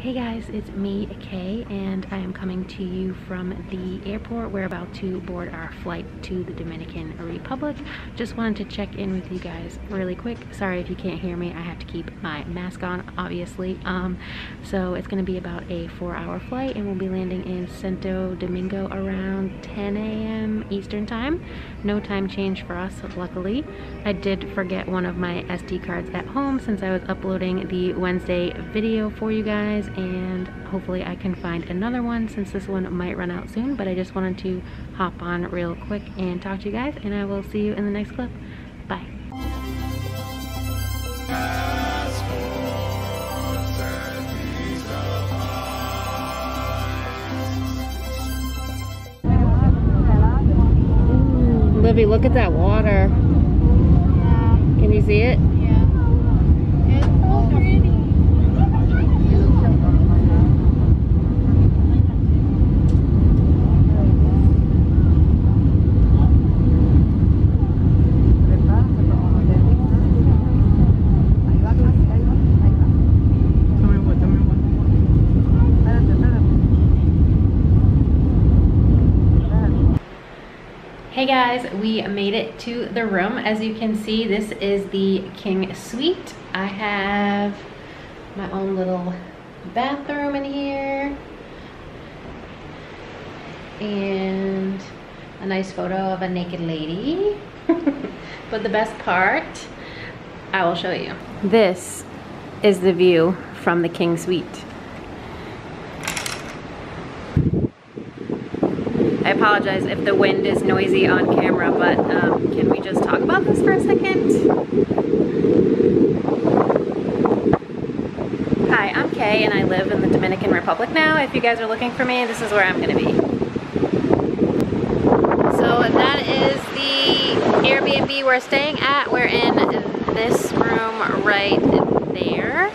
Hey guys, it's me, Kay, and I am coming to you from the airport. We're about to board our flight to the Dominican Republic. Just wanted to check in with you guys really quick. Sorry if you can't hear me. I have to keep my mask on, obviously. Um, so it's gonna be about a four hour flight and we'll be landing in Santo Domingo around 10 a.m. Eastern time. No time change for us, luckily. I did forget one of my SD cards at home since I was uploading the Wednesday video for you guys and hopefully I can find another one since this one might run out soon but I just wanted to hop on real quick and talk to you guys and I will see you in the next clip. Bye. Livy, look at that water. Can you see it? Hey guys, we made it to the room. As you can see, this is the King Suite. I have my own little bathroom in here. And a nice photo of a naked lady. but the best part, I will show you. This is the view from the King Suite. Apologize if the wind is noisy on camera, but um, can we just talk about this for a second? Hi, I'm Kay and I live in the Dominican Republic now. If you guys are looking for me, this is where I'm gonna be. So that is the Airbnb we're staying at. We're in this room right there.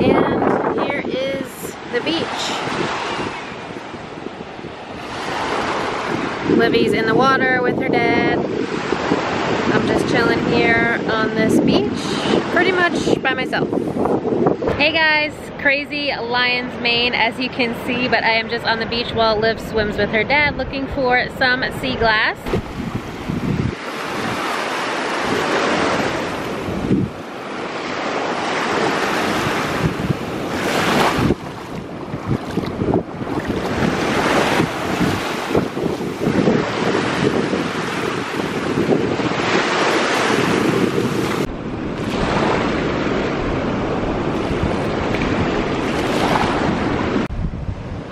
And here is the beach. Livy's in the water with her dad. I'm just chilling here on this beach, pretty much by myself. Hey guys, crazy lion's mane as you can see, but I am just on the beach while Liv swims with her dad looking for some sea glass.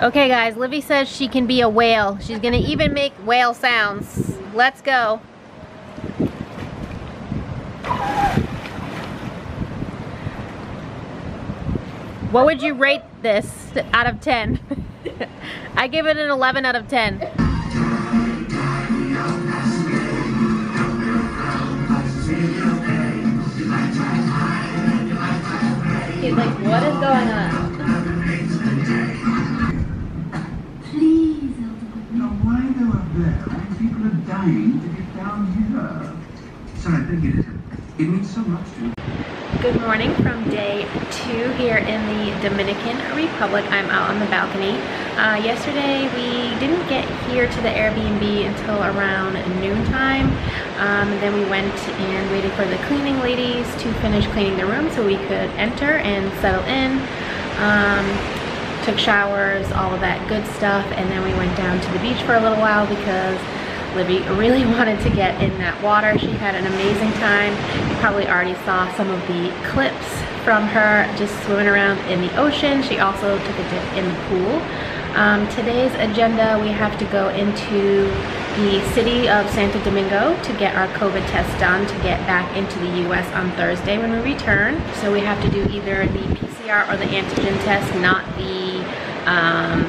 Okay guys, Livy says she can be a whale. She's gonna even make whale sounds. Let's go. What would you rate this out of 10? I give it an 11 out of 10. He's like, what is going on? Beg your It means so much to me. Good morning from day two here in the Dominican Republic. I'm out on the balcony. Uh, yesterday we didn't get here to the Airbnb until around noontime. Um, then we went and waited for the cleaning ladies to finish cleaning the room so we could enter and settle in. Um, took showers, all of that good stuff, and then we went down to the beach for a little while because Livy really wanted to get in that water. She had an amazing time. You probably already saw some of the clips from her just swimming around in the ocean. She also took a dip in the pool. Um, today's agenda, we have to go into the city of Santo Domingo to get our COVID test done to get back into the US on Thursday when we return. So we have to do either the PCR or the antigen test, not the um,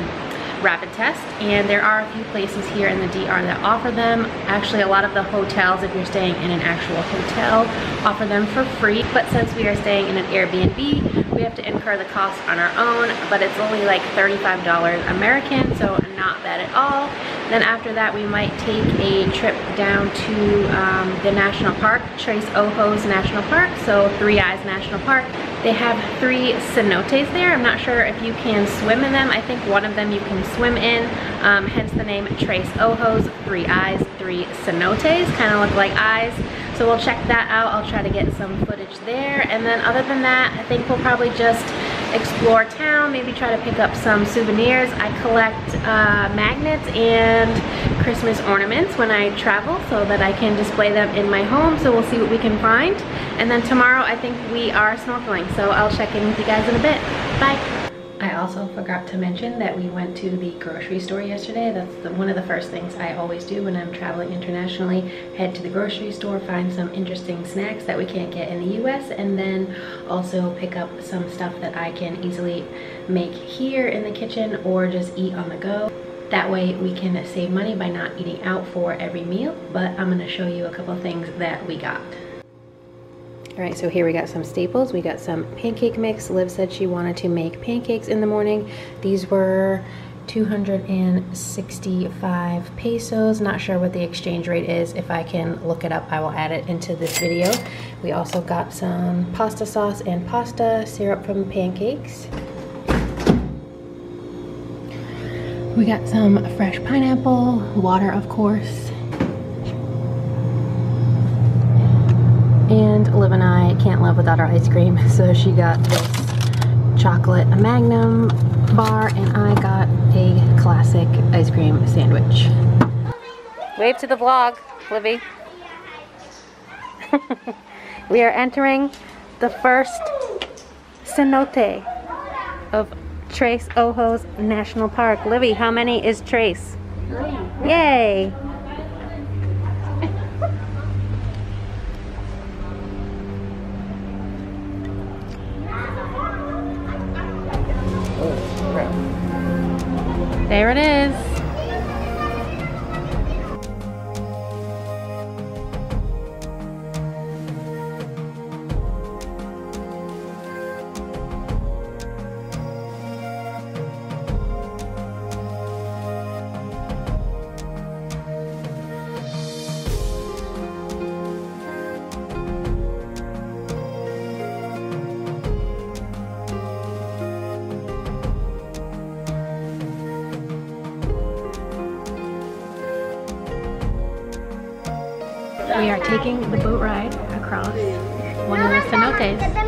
rapid test and there are a few places here in the DR that offer them. Actually, a lot of the hotels, if you're staying in an actual hotel, offer them for free. But since we are staying in an Airbnb, we have to incur the cost on our own, but it's only like $35 American, so not bad at all. Then after that, we might take a trip down to um, the national park, Tres Ojos National Park, so Three Eyes National Park. They have three cenotes there. I'm not sure if you can swim in them. I think one of them you can swim in, um, hence the name Tres Ojos, Three Eyes, Three Cenotes, kind of look like eyes. So we'll check that out. I'll try to get some footage there. And then other than that, I think we'll probably just explore town, maybe try to pick up some souvenirs. I collect uh, magnets and Christmas ornaments when I travel so that I can display them in my home. So we'll see what we can find. And then tomorrow I think we are snorkeling. So I'll check in with you guys in a bit. Bye. I also forgot to mention that we went to the grocery store yesterday. That's the, one of the first things I always do when I'm traveling internationally. Head to the grocery store, find some interesting snacks that we can't get in the US, and then also pick up some stuff that I can easily make here in the kitchen or just eat on the go. That way we can save money by not eating out for every meal, but I'm gonna show you a couple things that we got. All right, so here we got some staples. We got some pancake mix. Liv said she wanted to make pancakes in the morning. These were 265 pesos. Not sure what the exchange rate is. If I can look it up, I will add it into this video. We also got some pasta sauce and pasta syrup from pancakes. We got some fresh pineapple, water of course, And Liv and I can't live without our ice cream, so she got this chocolate magnum bar and I got a classic ice cream sandwich. Wave to the vlog, Livy. we are entering the first cenote of Tres Ojos National Park. Livy, how many is Tres? Three. Yay! Taking the boat ride across one of the cenotes.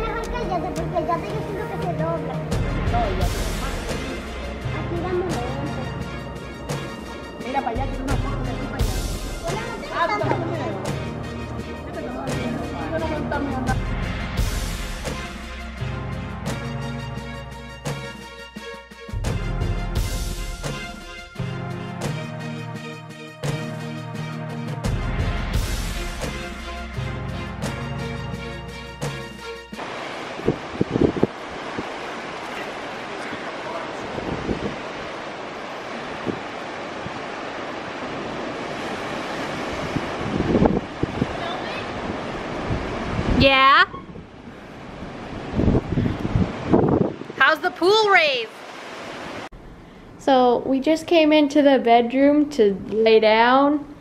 So we just came into the bedroom to lay down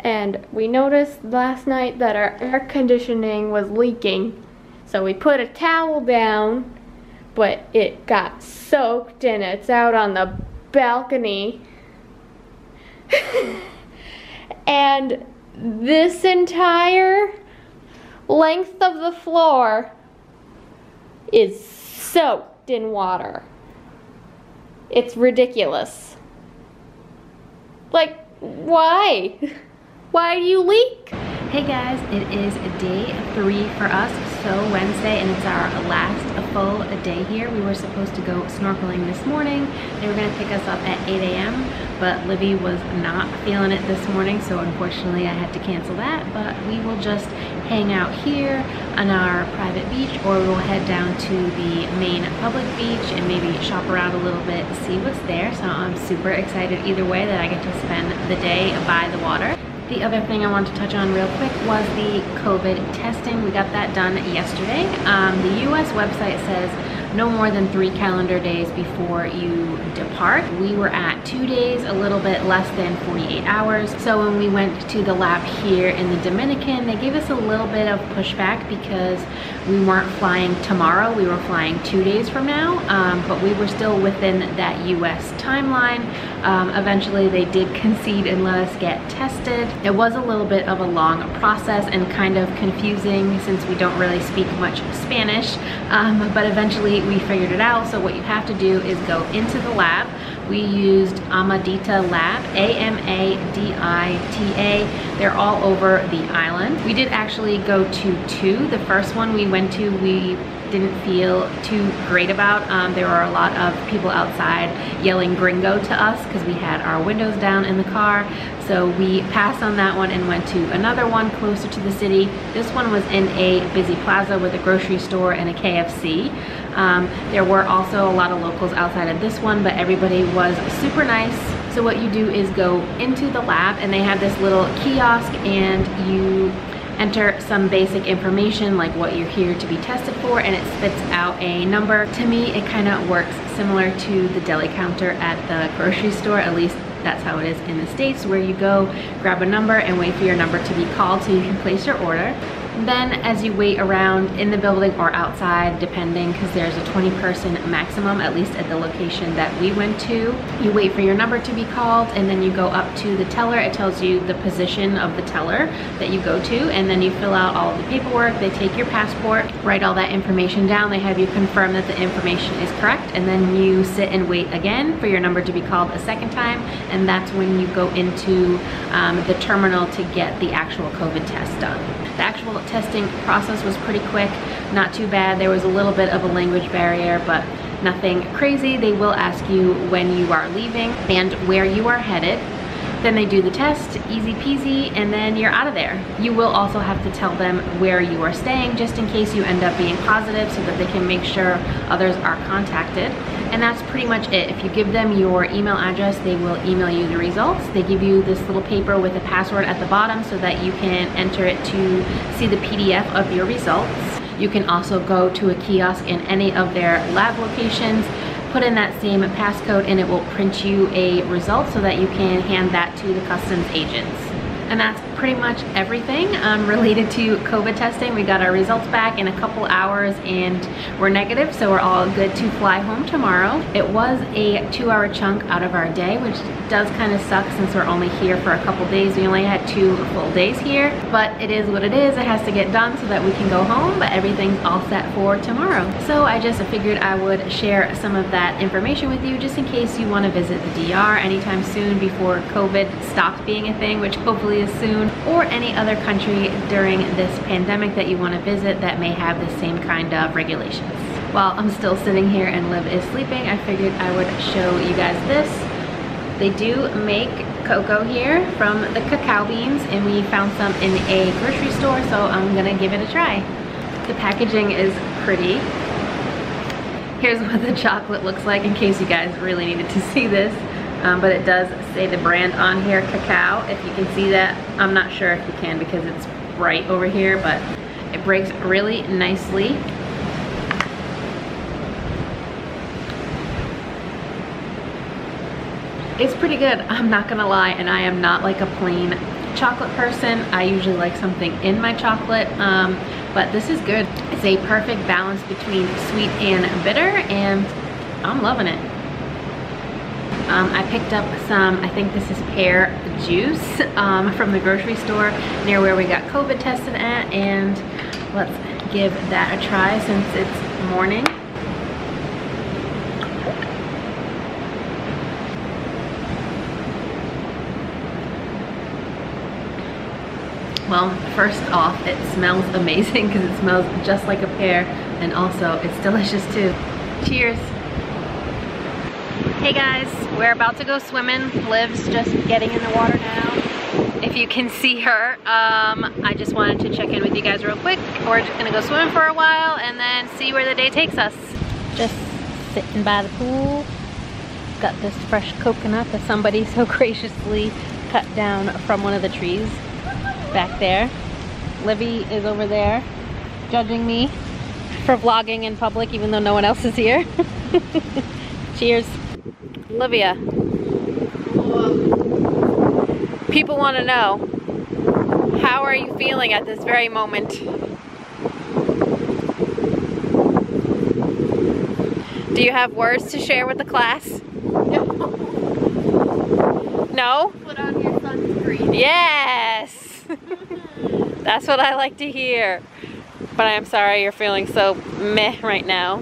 and we noticed last night that our air conditioning was leaking. So we put a towel down, but it got soaked and it's out on the balcony. and this entire length of the floor is soaked in water. It's ridiculous. Like, why? Why do you leak? Hey guys, it is day three for us. So Wednesday, and it's our last full day here. We were supposed to go snorkeling this morning. They were gonna pick us up at 8 a.m., but Livy was not feeling it this morning, so unfortunately I had to cancel that, but we will just hang out here on our private beach, or we'll head down to the main public beach and maybe shop around a little bit, see what's there. So I'm super excited either way that I get to spend the day by the water. The other thing I wanted to touch on real quick was the COVID testing. We got that done yesterday. Um, the US website says no more than three calendar days before you depart. We were at two days, a little bit less than 48 hours. So when we went to the lab here in the Dominican, they gave us a little bit of pushback because we weren't flying tomorrow, we were flying two days from now, um, but we were still within that US timeline. Um, eventually they did concede and let us get tested. It was a little bit of a long process and kind of confusing since we don't really speak much Spanish, um, but eventually we figured it out. So what you have to do is go into the lab. We used Amadita Lab, A-M-A-D-I-T-A. They're all over the island. We did actually go to two. The first one we went to, we didn't feel too great about. Um, there were a lot of people outside yelling gringo to us because we had our windows down in the car. So we passed on that one and went to another one closer to the city. This one was in a busy plaza with a grocery store and a KFC. Um, there were also a lot of locals outside of this one, but everybody was super nice. So what you do is go into the lab and they have this little kiosk and you enter some basic information like what you're here to be tested for and it spits out a number. To me, it kind of works similar to the deli counter at the grocery store, at least that's how it is in the States where you go, grab a number and wait for your number to be called so you can place your order. Then as you wait around in the building or outside, depending, because there's a 20 person maximum, at least at the location that we went to, you wait for your number to be called and then you go up to the teller. It tells you the position of the teller that you go to and then you fill out all the paperwork. They take your passport, write all that information down. They have you confirm that the information is correct and then you sit and wait again for your number to be called a second time and that's when you go into um, the terminal to get the actual COVID test done. Actual testing process was pretty quick, not too bad. There was a little bit of a language barrier, but nothing crazy. They will ask you when you are leaving and where you are headed. Then they do the test, easy peasy, and then you're out of there. You will also have to tell them where you are staying just in case you end up being positive so that they can make sure others are contacted. And that's pretty much it. If you give them your email address, they will email you the results. They give you this little paper with a password at the bottom so that you can enter it to see the PDF of your results. You can also go to a kiosk in any of their lab locations, put in that same passcode and it will print you a result so that you can hand that to the customs agents. And that's pretty much everything um, related to COVID testing. We got our results back in a couple hours and we're negative, so we're all good to fly home tomorrow. It was a two hour chunk out of our day, which does kind of suck since we're only here for a couple days. We only had two full days here, but it is what it is. It has to get done so that we can go home, but everything's all set for tomorrow. So I just figured I would share some of that information with you just in case you want to visit the DR anytime soon before COVID stops being a thing, which hopefully is soon, or any other country during this pandemic that you want to visit that may have the same kind of regulations. While I'm still sitting here and Liv is sleeping, I figured I would show you guys this. They do make cocoa here from the cacao beans and we found some in a grocery store so I'm gonna give it a try. The packaging is pretty. Here's what the chocolate looks like in case you guys really needed to see this um, but it does say the brand on here, Cacao. If you can see that, I'm not sure if you can because it's bright over here, but it breaks really nicely. It's pretty good, I'm not gonna lie, and I am not like a plain chocolate person. I usually like something in my chocolate, um, but this is good. It's a perfect balance between sweet and bitter, and I'm loving it. Um, I picked up some, I think this is pear juice um, from the grocery store near where we got COVID tested at and let's give that a try since it's morning. Well, first off, it smells amazing because it smells just like a pear and also it's delicious too. Cheers. Hey guys, we're about to go swimming. Liv's just getting in the water now. If you can see her, um, I just wanted to check in with you guys real quick. We're just gonna go swimming for a while and then see where the day takes us. Just sitting by the pool. Got this fresh coconut that somebody so graciously cut down from one of the trees back there. Livy is over there judging me for vlogging in public even though no one else is here. Cheers. Olivia. People want to know, how are you feeling at this very moment? Do you have words to share with the class? No. No? Put on your sunscreen. Yes! That's what I like to hear. But I am sorry you're feeling so meh right now.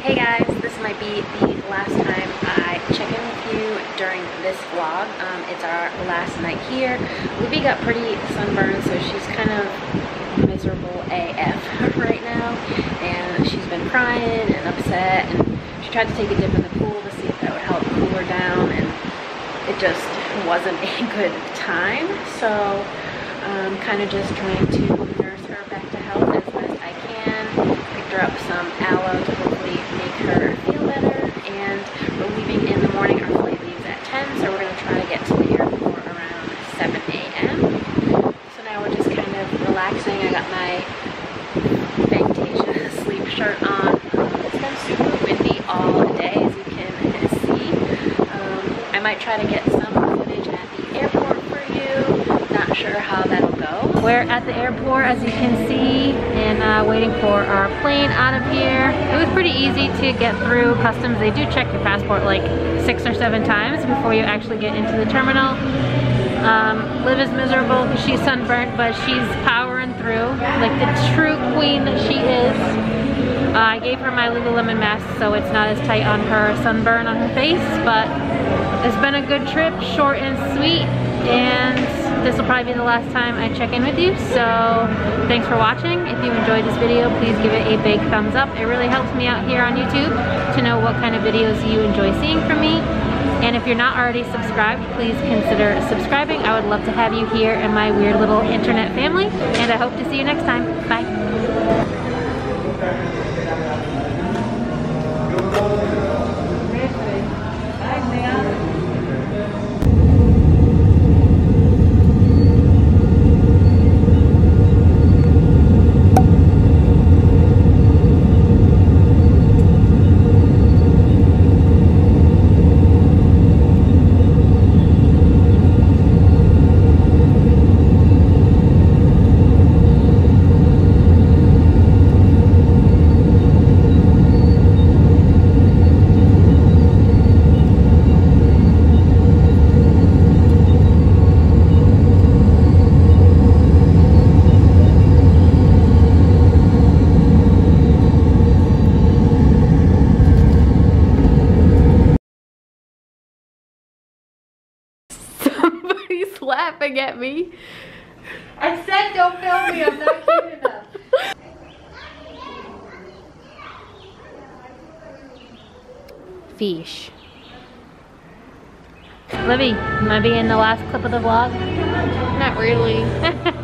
Hey guys, this might be the last time I check in with you during this vlog. Um, it's our last night here. Livy got pretty sunburned, so she's kind of miserable AF right now. And she's been crying and upset, and she tried to take a dip in the pool to see if that would help cool her down, and it just wasn't a good time. So I'm kind of just trying to nurse her back to health as best I can. Picked her up some aloe to hopefully make her feel better. And we're leaving in the morning. Our flight leaves at 10, so we're going to try to get to the airport around 7 a.m. So now we're just kind of relaxing. I got my Fantasia sleep shirt on. Um, it's been super windy all day, as you can see. Um, I might try to get some footage at the airport for you. Not sure how that'll go. We're at the airport, as you can see, and uh, waiting for our plane out of here. It was pretty easy to get through customs. They do check your passport like six or seven times before you actually get into the terminal. Um, Liv is miserable because she's sunburnt, but she's powering through like the true queen that she is. I gave her my Lululemon mask so it's not as tight on her sunburn on her face, but it's been a good trip, short and sweet, and this will probably be the last time I check in with you, so thanks for watching. If you enjoyed this video, please give it a big thumbs up. It really helps me out here on YouTube to know what kind of videos you enjoy seeing from me. And if you're not already subscribed, please consider subscribing. I would love to have you here in my weird little internet family. And I hope to see you next time. Bye. Laughing at me. I said don't film me, I'm not cute enough. Fish. Livy, am I being the last clip of the vlog? Not really.